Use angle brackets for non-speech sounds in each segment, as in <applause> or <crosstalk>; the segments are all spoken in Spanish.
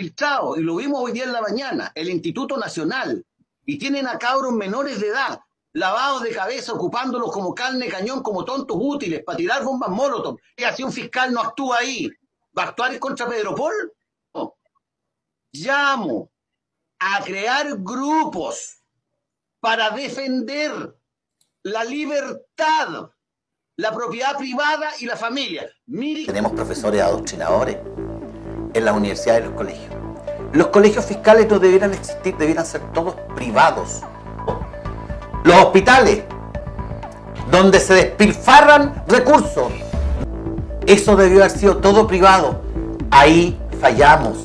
y lo vimos hoy día en la mañana, el Instituto Nacional, y tienen a cabros menores de edad, lavados de cabeza, ocupándolos como carne cañón, como tontos útiles, para tirar bombas molotov. Y así un fiscal no actúa ahí. ¿Va a actuar contra Pedro Paul? Llamo a crear grupos para defender la libertad, la propiedad privada y la familia. Tenemos profesores adoctrinadores en las universidades y los colegios. Los colegios fiscales no debieran existir, debieran ser todos privados. Los hospitales, donde se despilfarran recursos, eso debió haber sido todo privado. Ahí fallamos.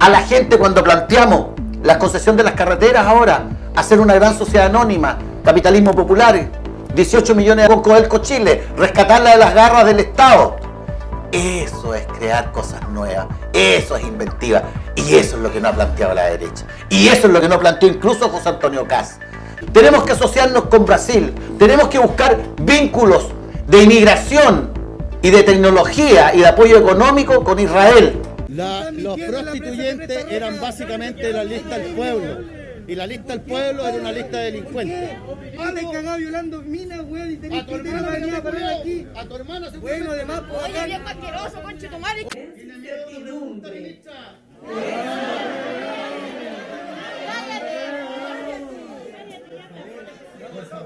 A la gente cuando planteamos la concesión de las carreteras ahora, hacer una gran sociedad anónima, capitalismo popular, 18 millones de Codelco Chile, rescatarla de las garras del Estado. Eso es crear cosas nuevas, eso es inventiva y eso es lo que no ha planteado la derecha. Y eso es lo que no planteó incluso José Antonio Caz. Tenemos que asociarnos con Brasil, tenemos que buscar vínculos de inmigración y de tecnología y de apoyo económico con Israel. los prostituyentes eran básicamente la lista del pueblo y la lista del pueblo era una lista de delincuentes. Ah, te cagado violando minas, weón, y tenés que tener venir a parar aquí. A tu hermana se Bueno, además, por Oye, bien asqueroso, conche tu madre.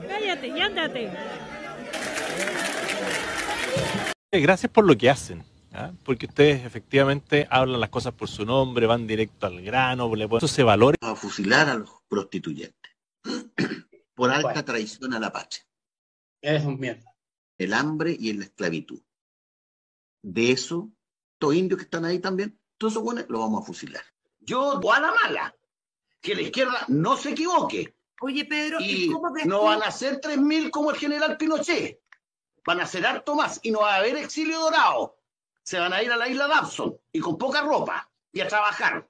Cállate y ándate. Gracias por lo que hacen. ¿Ah? porque ustedes efectivamente hablan las cosas por su nombre, van directo al grano, le eso se valora. A fusilar a los prostituyentes <clears throat> por alta traición a la patria. Es un mierda. El hambre y la esclavitud. De eso, estos indios que están ahí también, todos esos buenos los vamos a fusilar. Yo, a la mala, que la izquierda no se equivoque. Oye, Pedro, y no van a ser 3.000 como el general Pinochet. Van a ser harto más y no va a haber exilio dorado se van a ir a la isla Dabson y con poca ropa y a trabajar.